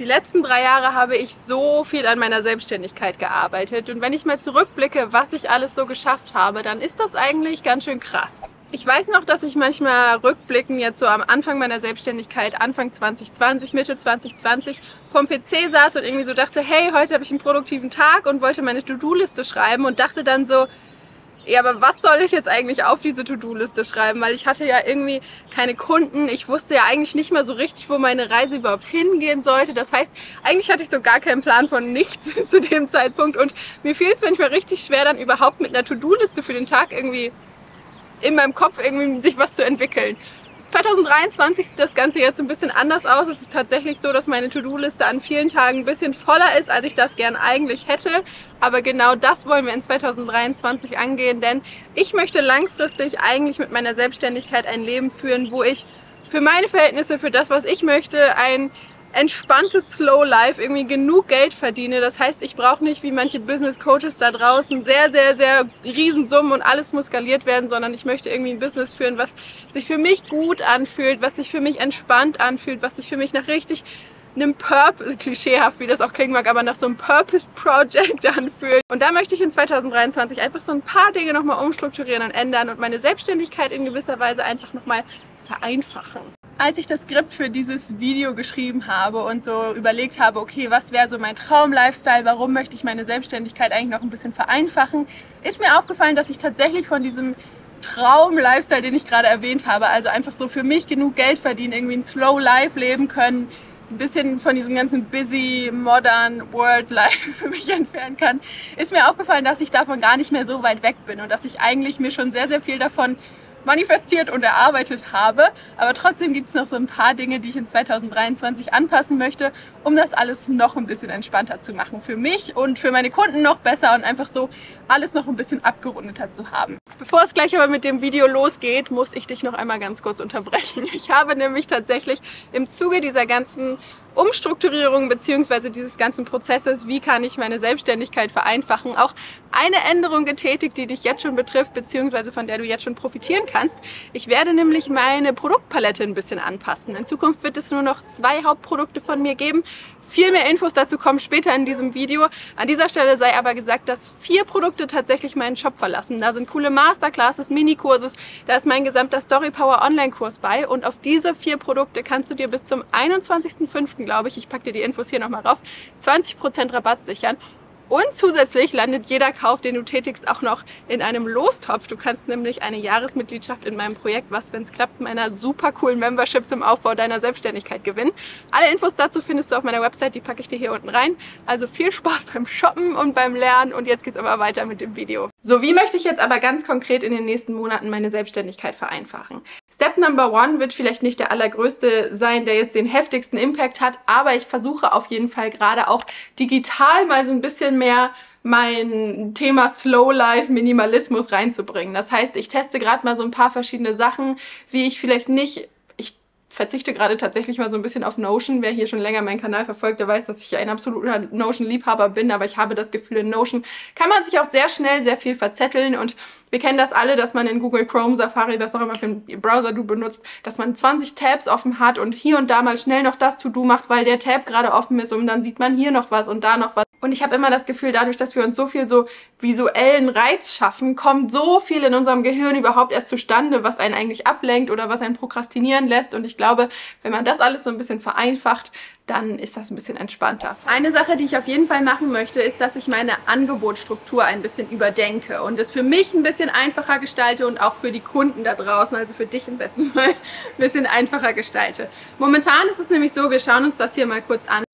Die letzten drei Jahre habe ich so viel an meiner Selbstständigkeit gearbeitet und wenn ich mal zurückblicke, was ich alles so geschafft habe, dann ist das eigentlich ganz schön krass. Ich weiß noch, dass ich manchmal rückblicken jetzt so am Anfang meiner Selbstständigkeit, Anfang 2020, Mitte 2020, vom PC saß und irgendwie so dachte, hey, heute habe ich einen produktiven Tag und wollte meine To-Do-Liste schreiben und dachte dann so, ja, aber was soll ich jetzt eigentlich auf diese To-Do-Liste schreiben? Weil ich hatte ja irgendwie keine Kunden. Ich wusste ja eigentlich nicht mehr so richtig, wo meine Reise überhaupt hingehen sollte. Das heißt, eigentlich hatte ich so gar keinen Plan von nichts zu dem Zeitpunkt. Und mir fiel es manchmal richtig schwer, dann überhaupt mit einer To-Do-Liste für den Tag irgendwie in meinem Kopf irgendwie sich was zu entwickeln. 2023 sieht das Ganze jetzt ein bisschen anders aus. Es ist tatsächlich so, dass meine To-Do-Liste an vielen Tagen ein bisschen voller ist, als ich das gern eigentlich hätte. Aber genau das wollen wir in 2023 angehen, denn ich möchte langfristig eigentlich mit meiner Selbstständigkeit ein Leben führen, wo ich für meine Verhältnisse, für das, was ich möchte, ein entspanntes Slow Life irgendwie genug Geld verdiene. Das heißt, ich brauche nicht wie manche Business Coaches da draußen sehr, sehr, sehr Riesensummen und alles muss skaliert werden, sondern ich möchte irgendwie ein Business führen, was sich für mich gut anfühlt, was sich für mich entspannt anfühlt, was sich für mich nach richtig einem Purpose, klischeehaft wie das auch klingen mag, aber nach so einem Purpose Project anfühlt. Und da möchte ich in 2023 einfach so ein paar Dinge nochmal umstrukturieren und ändern und meine Selbstständigkeit in gewisser Weise einfach nochmal vereinfachen als ich das Skript für dieses Video geschrieben habe und so überlegt habe, okay, was wäre so mein Traum-Lifestyle, warum möchte ich meine Selbstständigkeit eigentlich noch ein bisschen vereinfachen, ist mir aufgefallen, dass ich tatsächlich von diesem Traum-Lifestyle, den ich gerade erwähnt habe, also einfach so für mich genug Geld verdienen, irgendwie ein Slow Life leben können, ein bisschen von diesem ganzen busy, modern World Life für mich entfernen kann, ist mir aufgefallen, dass ich davon gar nicht mehr so weit weg bin und dass ich eigentlich mir schon sehr, sehr viel davon manifestiert und erarbeitet habe. Aber trotzdem gibt es noch so ein paar Dinge, die ich in 2023 anpassen möchte, um das alles noch ein bisschen entspannter zu machen. Für mich und für meine Kunden noch besser und einfach so alles noch ein bisschen abgerundeter zu haben. Bevor es gleich aber mit dem Video losgeht, muss ich dich noch einmal ganz kurz unterbrechen. Ich habe nämlich tatsächlich im Zuge dieser ganzen Umstrukturierung bzw. dieses ganzen Prozesses, wie kann ich meine Selbstständigkeit vereinfachen, auch eine Änderung getätigt, die dich jetzt schon betrifft bzw. von der du jetzt schon profitieren kannst. Ich werde nämlich meine Produktpalette ein bisschen anpassen. In Zukunft wird es nur noch zwei Hauptprodukte von mir geben. Viel mehr Infos dazu kommen später in diesem Video. An dieser Stelle sei aber gesagt, dass vier Produkte tatsächlich meinen Shop verlassen. Da sind coole Masterclasses, Minikurses, da ist mein gesamter Story Power Online-Kurs bei und auf diese vier Produkte kannst du dir bis zum 21.05. glaube ich, ich packe dir die Infos hier nochmal rauf, 20% Rabatt sichern und zusätzlich landet jeder Kauf, den du tätigst, auch noch in einem Lostopf. Du kannst nämlich eine Jahresmitgliedschaft in meinem Projekt, was, wenn es klappt, meiner super coolen Membership zum Aufbau deiner Selbstständigkeit gewinnen. Alle Infos dazu findest du auf meiner Website, die packe ich dir hier unten rein. Also viel Spaß beim Shoppen und beim Lernen und jetzt geht's aber weiter mit dem Video. So, wie möchte ich jetzt aber ganz konkret in den nächsten Monaten meine Selbstständigkeit vereinfachen? Step Number One wird vielleicht nicht der allergrößte sein, der jetzt den heftigsten Impact hat, aber ich versuche auf jeden Fall gerade auch digital mal so ein bisschen mehr mein Thema Slow Life Minimalismus reinzubringen. Das heißt, ich teste gerade mal so ein paar verschiedene Sachen, wie ich vielleicht nicht verzichte gerade tatsächlich mal so ein bisschen auf Notion. Wer hier schon länger meinen Kanal verfolgt, der weiß, dass ich ein absoluter Notion-Liebhaber bin, aber ich habe das Gefühl, in Notion kann man sich auch sehr schnell sehr viel verzetteln und wir kennen das alle, dass man in Google Chrome, Safari, was auch immer für einen Browser du benutzt, dass man 20 Tabs offen hat und hier und da mal schnell noch das To-Do macht, weil der Tab gerade offen ist und dann sieht man hier noch was und da noch was. Und ich habe immer das Gefühl, dadurch, dass wir uns so viel so visuellen Reiz schaffen, kommt so viel in unserem Gehirn überhaupt erst zustande, was einen eigentlich ablenkt oder was einen prokrastinieren lässt. Und ich glaube, wenn man das alles so ein bisschen vereinfacht, dann ist das ein bisschen entspannter. Eine Sache, die ich auf jeden Fall machen möchte, ist, dass ich meine Angebotsstruktur ein bisschen überdenke und es für mich ein bisschen einfacher gestalte und auch für die Kunden da draußen, also für dich im besten Fall, ein bisschen einfacher gestalte. Momentan ist es nämlich so, wir schauen uns das hier mal kurz an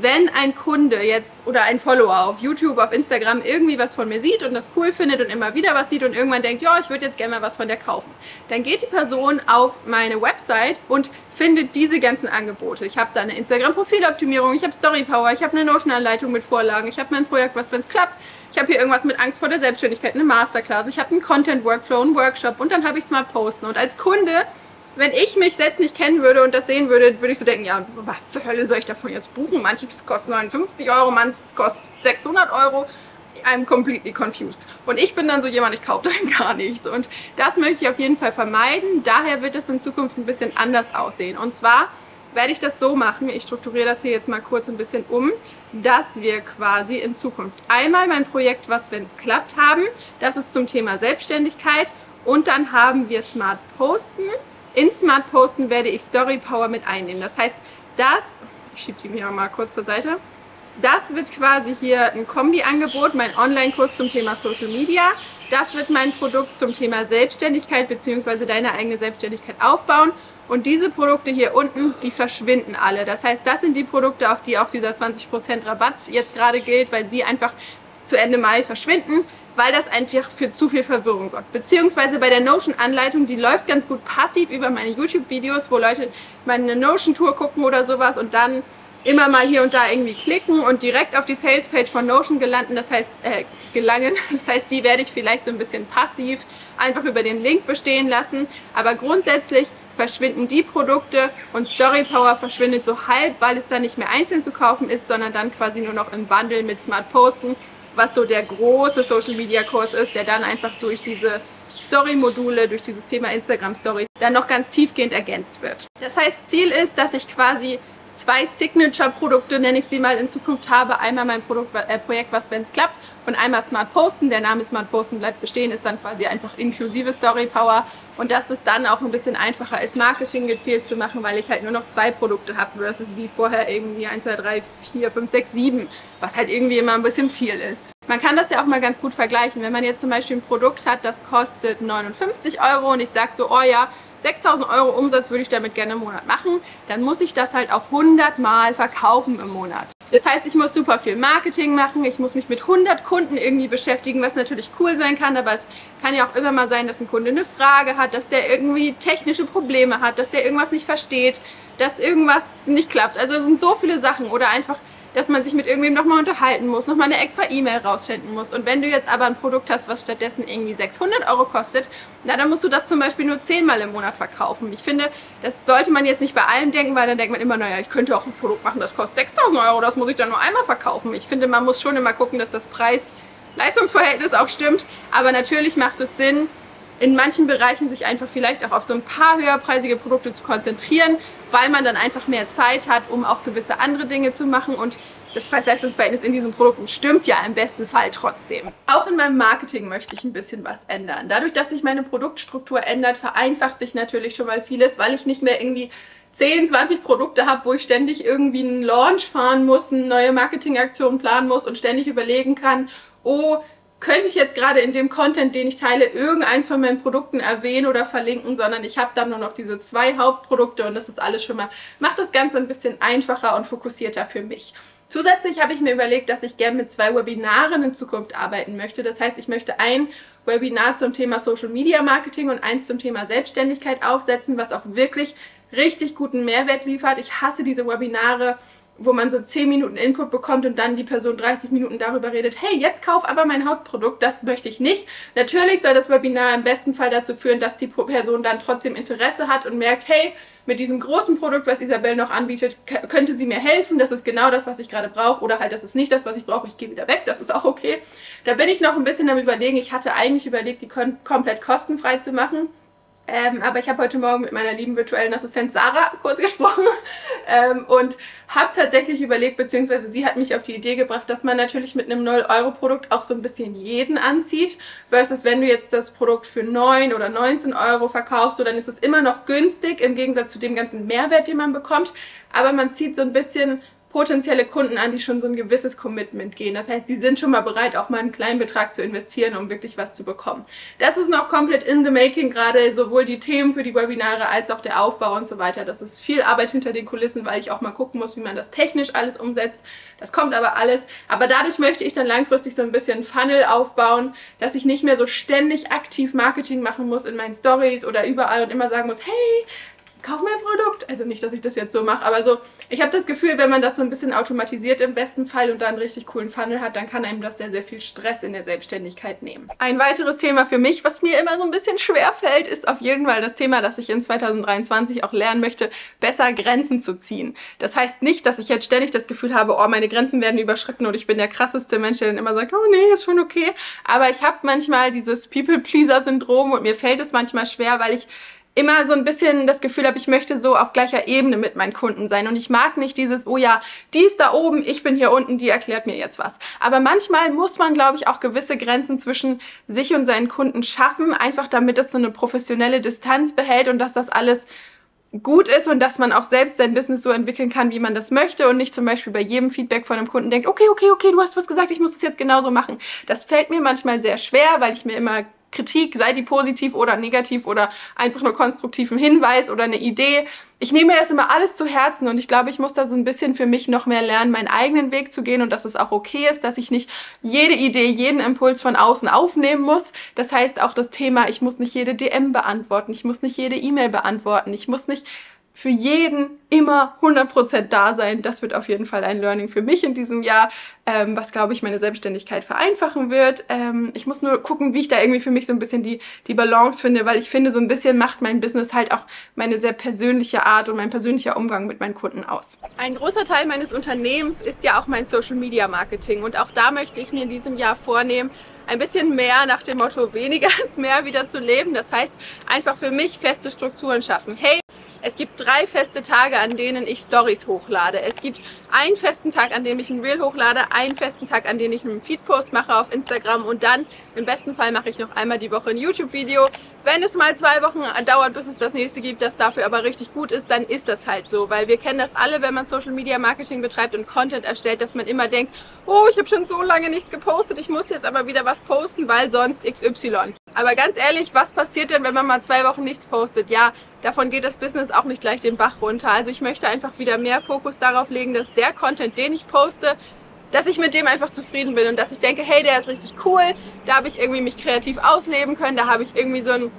wenn ein Kunde jetzt oder ein Follower auf YouTube, auf Instagram irgendwie was von mir sieht und das cool findet und immer wieder was sieht und irgendwann denkt, ja, ich würde jetzt gerne mal was von der kaufen, dann geht die Person auf meine Website und findet diese ganzen Angebote. Ich habe da eine Instagram-Profiloptimierung, ich habe Story Power, ich habe eine Notion-Anleitung mit Vorlagen, ich habe mein Projekt, was wenn es klappt, ich habe hier irgendwas mit Angst vor der Selbstständigkeit, eine Masterclass, ich habe einen Content-Workflow, einen Workshop und dann habe ich es mal posten. Und als Kunde wenn ich mich selbst nicht kennen würde und das sehen würde, würde ich so denken, ja, was zur Hölle soll ich davon jetzt buchen? Manches kostet 59 Euro, manches kostet 600 Euro. I'm completely confused. Und ich bin dann so jemand, ich kaufe dann gar nichts. Und das möchte ich auf jeden Fall vermeiden. Daher wird es in Zukunft ein bisschen anders aussehen. Und zwar werde ich das so machen, ich strukturiere das hier jetzt mal kurz ein bisschen um, dass wir quasi in Zukunft einmal mein Projekt Was Wenn's klappt haben, das ist zum Thema Selbstständigkeit und dann haben wir Smart Posten. In Smart Posten werde ich Story Power mit einnehmen. Das heißt, das, ich schiebe die mir mal kurz zur Seite, das wird quasi hier ein Kombi-Angebot, mein Online-Kurs zum Thema Social Media. Das wird mein Produkt zum Thema Selbstständigkeit bzw. deine eigene Selbstständigkeit aufbauen. Und diese Produkte hier unten, die verschwinden alle. Das heißt, das sind die Produkte, auf die auch dieser 20% Rabatt jetzt gerade gilt, weil sie einfach zu Ende Mai verschwinden, weil das einfach für zu viel Verwirrung sorgt. Beziehungsweise bei der Notion-Anleitung, die läuft ganz gut passiv über meine YouTube-Videos, wo Leute meine Notion-Tour gucken oder sowas und dann immer mal hier und da irgendwie klicken und direkt auf die Sales-Page von Notion gelanden, das heißt, äh, gelangen. Das heißt, die werde ich vielleicht so ein bisschen passiv einfach über den Link bestehen lassen. Aber grundsätzlich verschwinden die Produkte und Story Power verschwindet so halb, weil es dann nicht mehr einzeln zu kaufen ist, sondern dann quasi nur noch im Bundle mit Smart Posten, was so der große Social Media Kurs ist, der dann einfach durch diese Story-Module, durch dieses Thema Instagram Stories dann noch ganz tiefgehend ergänzt wird. Das heißt, Ziel ist, dass ich quasi zwei Signature-Produkte, nenne ich sie mal, in Zukunft habe. Einmal mein Produkt, äh, Projekt, was wenn es klappt und einmal Smart Posten. Der Name Smart Posten bleibt bestehen, ist dann quasi einfach inklusive Story Power und dass es dann auch ein bisschen einfacher ist, Marketing gezielt zu machen, weil ich halt nur noch zwei Produkte habe versus wie vorher irgendwie 1, 2, 3, 4, 5, 6, 7, was halt irgendwie immer ein bisschen viel ist. Man kann das ja auch mal ganz gut vergleichen. Wenn man jetzt zum Beispiel ein Produkt hat, das kostet 59 Euro und ich sage so, oh ja, 6000 Euro Umsatz würde ich damit gerne im Monat machen, dann muss ich das halt auch 100 Mal verkaufen im Monat. Das heißt, ich muss super viel Marketing machen, ich muss mich mit 100 Kunden irgendwie beschäftigen, was natürlich cool sein kann, aber es kann ja auch immer mal sein, dass ein Kunde eine Frage hat, dass der irgendwie technische Probleme hat, dass der irgendwas nicht versteht, dass irgendwas nicht klappt. Also es sind so viele Sachen oder einfach dass man sich mit irgendwem nochmal unterhalten muss, nochmal eine extra E-Mail raussenden muss. Und wenn du jetzt aber ein Produkt hast, was stattdessen irgendwie 600 Euro kostet, na, dann musst du das zum Beispiel nur 10 Mal im Monat verkaufen. Ich finde, das sollte man jetzt nicht bei allem denken, weil dann denkt man immer, naja, ich könnte auch ein Produkt machen, das kostet 6000 Euro, das muss ich dann nur einmal verkaufen. Ich finde, man muss schon immer gucken, dass das Preis-Leistungsverhältnis auch stimmt. Aber natürlich macht es Sinn, in manchen Bereichen sich einfach vielleicht auch auf so ein paar höherpreisige Produkte zu konzentrieren, weil man dann einfach mehr Zeit hat, um auch gewisse andere Dinge zu machen und das Preis-Leistungs-Verhältnis in diesen Produkten stimmt ja im besten Fall trotzdem. Auch in meinem Marketing möchte ich ein bisschen was ändern. Dadurch, dass sich meine Produktstruktur ändert, vereinfacht sich natürlich schon mal vieles, weil ich nicht mehr irgendwie 10, 20 Produkte habe, wo ich ständig irgendwie einen Launch fahren muss, eine neue Marketingaktion planen muss und ständig überlegen kann, oh, könnte ich jetzt gerade in dem Content, den ich teile, irgendeins von meinen Produkten erwähnen oder verlinken, sondern ich habe dann nur noch diese zwei Hauptprodukte und das ist alles schon mal, macht das Ganze ein bisschen einfacher und fokussierter für mich. Zusätzlich habe ich mir überlegt, dass ich gerne mit zwei Webinaren in Zukunft arbeiten möchte. Das heißt, ich möchte ein Webinar zum Thema Social Media Marketing und eins zum Thema Selbstständigkeit aufsetzen, was auch wirklich richtig guten Mehrwert liefert. Ich hasse diese Webinare, wo man so 10 Minuten Input bekommt und dann die Person 30 Minuten darüber redet, hey, jetzt kauf aber mein Hauptprodukt, das möchte ich nicht. Natürlich soll das Webinar im besten Fall dazu führen, dass die Person dann trotzdem Interesse hat und merkt, hey, mit diesem großen Produkt, was Isabel noch anbietet, könnte sie mir helfen, das ist genau das, was ich gerade brauche oder halt, das ist nicht das, was ich brauche, ich gehe wieder weg, das ist auch okay. Da bin ich noch ein bisschen am überlegen, ich hatte eigentlich überlegt, die komplett kostenfrei zu machen. Ähm, aber ich habe heute Morgen mit meiner lieben virtuellen Assistenz Sarah kurz gesprochen ähm, und habe tatsächlich überlegt, beziehungsweise sie hat mich auf die Idee gebracht, dass man natürlich mit einem 0-Euro-Produkt auch so ein bisschen jeden anzieht, versus wenn du jetzt das Produkt für 9 oder 19 Euro verkaufst, so dann ist es immer noch günstig im Gegensatz zu dem ganzen Mehrwert, den man bekommt, aber man zieht so ein bisschen potenzielle Kunden an, die schon so ein gewisses Commitment gehen. Das heißt, die sind schon mal bereit, auch mal einen kleinen Betrag zu investieren, um wirklich was zu bekommen. Das ist noch komplett in the making, gerade sowohl die Themen für die Webinare als auch der Aufbau und so weiter. Das ist viel Arbeit hinter den Kulissen, weil ich auch mal gucken muss, wie man das technisch alles umsetzt. Das kommt aber alles. Aber dadurch möchte ich dann langfristig so ein bisschen Funnel aufbauen, dass ich nicht mehr so ständig aktiv Marketing machen muss in meinen Stories oder überall und immer sagen muss, hey, kauf mein Produkt. Also nicht, dass ich das jetzt so mache, aber so, ich habe das Gefühl, wenn man das so ein bisschen automatisiert im besten Fall und dann einen richtig coolen Funnel hat, dann kann einem das sehr, sehr viel Stress in der Selbstständigkeit nehmen. Ein weiteres Thema für mich, was mir immer so ein bisschen schwer fällt, ist auf jeden Fall das Thema, dass ich in 2023 auch lernen möchte, besser Grenzen zu ziehen. Das heißt nicht, dass ich jetzt ständig das Gefühl habe, oh, meine Grenzen werden überschritten und ich bin der krasseste Mensch, der dann immer sagt, oh nee, ist schon okay. Aber ich habe manchmal dieses People-Pleaser-Syndrom und mir fällt es manchmal schwer, weil ich immer so ein bisschen das Gefühl habe, ich möchte so auf gleicher Ebene mit meinen Kunden sein. Und ich mag nicht dieses, oh ja, die ist da oben, ich bin hier unten, die erklärt mir jetzt was. Aber manchmal muss man, glaube ich, auch gewisse Grenzen zwischen sich und seinen Kunden schaffen, einfach damit es so eine professionelle Distanz behält und dass das alles gut ist und dass man auch selbst sein Business so entwickeln kann, wie man das möchte und nicht zum Beispiel bei jedem Feedback von einem Kunden denkt, okay, okay, okay, du hast was gesagt, ich muss das jetzt genauso machen. Das fällt mir manchmal sehr schwer, weil ich mir immer Kritik, sei die positiv oder negativ oder einfach nur konstruktiven Hinweis oder eine Idee. Ich nehme mir das immer alles zu Herzen und ich glaube, ich muss da so ein bisschen für mich noch mehr lernen, meinen eigenen Weg zu gehen und dass es auch okay ist, dass ich nicht jede Idee, jeden Impuls von außen aufnehmen muss. Das heißt auch das Thema, ich muss nicht jede DM beantworten, ich muss nicht jede E-Mail beantworten, ich muss nicht für jeden immer 100% da sein. Das wird auf jeden Fall ein Learning für mich in diesem Jahr, ähm, was, glaube ich, meine Selbstständigkeit vereinfachen wird. Ähm, ich muss nur gucken, wie ich da irgendwie für mich so ein bisschen die, die Balance finde, weil ich finde, so ein bisschen macht mein Business halt auch meine sehr persönliche Art und mein persönlicher Umgang mit meinen Kunden aus. Ein großer Teil meines Unternehmens ist ja auch mein Social Media Marketing und auch da möchte ich mir in diesem Jahr vornehmen, ein bisschen mehr nach dem Motto weniger ist mehr wieder zu leben. Das heißt, einfach für mich feste Strukturen schaffen. Hey, es gibt drei feste Tage, an denen ich Stories hochlade. Es gibt einen festen Tag, an dem ich ein Reel hochlade, einen festen Tag, an dem ich einen Feedpost mache auf Instagram und dann im besten Fall mache ich noch einmal die Woche ein YouTube-Video. Wenn es mal zwei Wochen dauert, bis es das nächste gibt, das dafür aber richtig gut ist, dann ist das halt so, weil wir kennen das alle, wenn man Social Media Marketing betreibt und Content erstellt, dass man immer denkt, oh, ich habe schon so lange nichts gepostet, ich muss jetzt aber wieder was posten, weil sonst XY. Aber ganz ehrlich, was passiert denn, wenn man mal zwei Wochen nichts postet? Ja, davon geht das Business auch nicht gleich den Bach runter. Also ich möchte einfach wieder mehr Fokus darauf legen, dass der Content, den ich poste, dass ich mit dem einfach zufrieden bin und dass ich denke, hey, der ist richtig cool, da habe ich irgendwie mich kreativ ausleben können, da habe ich irgendwie so einen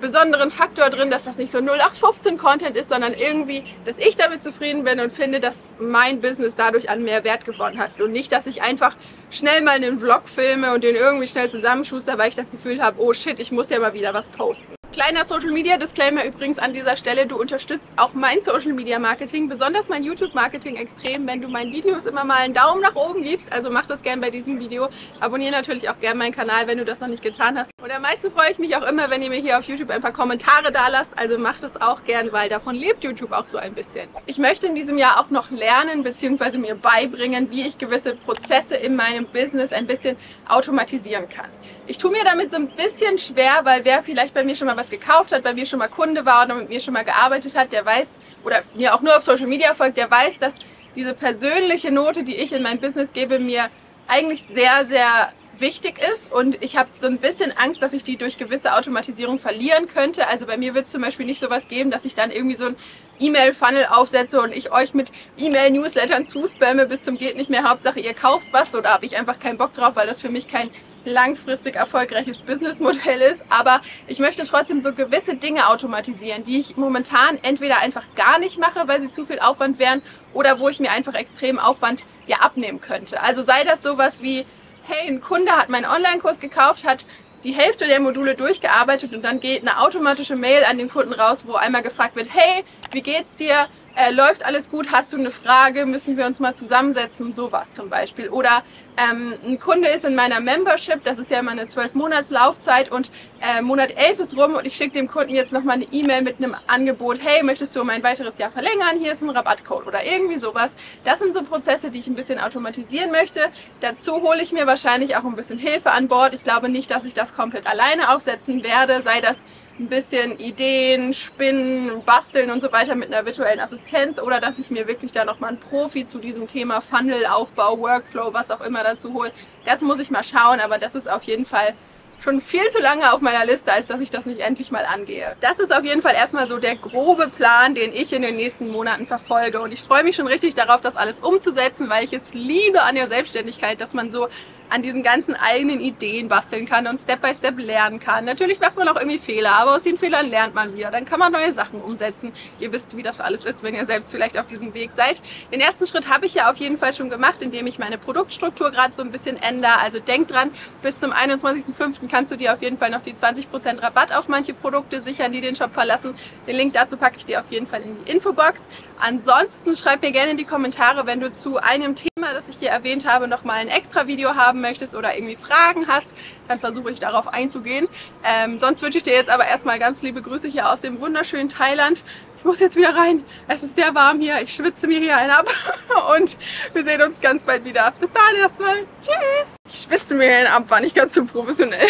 besonderen Faktor drin, dass das nicht so 0815 Content ist, sondern irgendwie, dass ich damit zufrieden bin und finde, dass mein Business dadurch an mehr Wert gewonnen hat und nicht, dass ich einfach schnell mal einen Vlog filme und den irgendwie schnell zusammenschuster, weil ich das Gefühl habe, oh shit, ich muss ja mal wieder was posten. Kleiner Social Media Disclaimer übrigens an dieser Stelle. Du unterstützt auch mein Social Media Marketing, besonders mein YouTube Marketing extrem, wenn du meinen Videos immer mal einen Daumen nach oben gibst. Also mach das gerne bei diesem Video. Abonniere natürlich auch gerne meinen Kanal, wenn du das noch nicht getan hast. Und am meisten freue ich mich auch immer, wenn ihr mir hier auf YouTube ein paar Kommentare da lasst. Also macht das auch gern, weil davon lebt YouTube auch so ein bisschen. Ich möchte in diesem Jahr auch noch lernen bzw. mir beibringen, wie ich gewisse Prozesse in meinem Business ein bisschen automatisieren kann. Ich tue mir damit so ein bisschen schwer, weil wer vielleicht bei mir schon mal was gekauft hat, bei mir schon mal Kunde war oder mit mir schon mal gearbeitet hat, der weiß, oder mir auch nur auf Social Media folgt, der weiß, dass diese persönliche Note, die ich in mein Business gebe, mir eigentlich sehr, sehr wichtig ist und ich habe so ein bisschen Angst, dass ich die durch gewisse Automatisierung verlieren könnte. Also bei mir wird es zum Beispiel nicht sowas geben, dass ich dann irgendwie so ein E-Mail-Funnel aufsetze und ich euch mit E-Mail-Newslettern zuspamme bis zum geht nicht mehr. Hauptsache ihr kauft was oder habe ich einfach keinen Bock drauf, weil das für mich kein langfristig erfolgreiches Businessmodell ist. Aber ich möchte trotzdem so gewisse Dinge automatisieren, die ich momentan entweder einfach gar nicht mache, weil sie zu viel Aufwand wären oder wo ich mir einfach extrem Aufwand ja abnehmen könnte. Also sei das sowas wie hey, ein Kunde hat meinen Online-Kurs gekauft, hat die Hälfte der Module durchgearbeitet und dann geht eine automatische Mail an den Kunden raus, wo einmal gefragt wird, hey, wie geht's dir? äh, läuft alles gut, hast du eine Frage, müssen wir uns mal zusammensetzen, sowas zum Beispiel. Oder ähm, ein Kunde ist in meiner Membership, das ist ja immer eine 12 Monats Laufzeit und äh, Monat 11 ist rum und ich schicke dem Kunden jetzt nochmal eine E-Mail mit einem Angebot, hey, möchtest du um ein weiteres Jahr verlängern, hier ist ein Rabattcode oder irgendwie sowas. Das sind so Prozesse, die ich ein bisschen automatisieren möchte. Dazu hole ich mir wahrscheinlich auch ein bisschen Hilfe an Bord. Ich glaube nicht, dass ich das komplett alleine aufsetzen werde, sei das ein bisschen Ideen, Spinnen, Basteln und so weiter mit einer virtuellen Assistenz oder dass ich mir wirklich da nochmal einen Profi zu diesem Thema Funnel, Aufbau, Workflow, was auch immer dazu hole. Das muss ich mal schauen, aber das ist auf jeden Fall schon viel zu lange auf meiner Liste, als dass ich das nicht endlich mal angehe. Das ist auf jeden Fall erstmal so der grobe Plan, den ich in den nächsten Monaten verfolge. Und ich freue mich schon richtig darauf, das alles umzusetzen, weil ich es liebe an der Selbstständigkeit, dass man so an diesen ganzen eigenen Ideen basteln kann und Step by Step lernen kann. Natürlich macht man auch irgendwie Fehler, aber aus den Fehlern lernt man wieder. Dann kann man neue Sachen umsetzen. Ihr wisst, wie das alles ist, wenn ihr selbst vielleicht auf diesem Weg seid. Den ersten Schritt habe ich ja auf jeden Fall schon gemacht, indem ich meine Produktstruktur gerade so ein bisschen ändere. Also denk dran, bis zum 21.05. kannst du dir auf jeden Fall noch die 20% Rabatt auf manche Produkte sichern, die den Shop verlassen. Den Link dazu packe ich dir auf jeden Fall in die Infobox. Ansonsten schreib mir gerne in die Kommentare, wenn du zu einem Thema, das ich hier erwähnt habe, nochmal ein extra Video haben haben möchtest oder irgendwie Fragen hast, dann versuche ich darauf einzugehen. Ähm, sonst wünsche ich dir jetzt aber erstmal ganz liebe Grüße hier aus dem wunderschönen Thailand. Ich muss jetzt wieder rein. Es ist sehr warm hier. Ich schwitze mir hier einen ab. Und wir sehen uns ganz bald wieder. Bis dahin erstmal. Tschüss. Ich schwitze mir einen ab, war nicht ganz so professionell.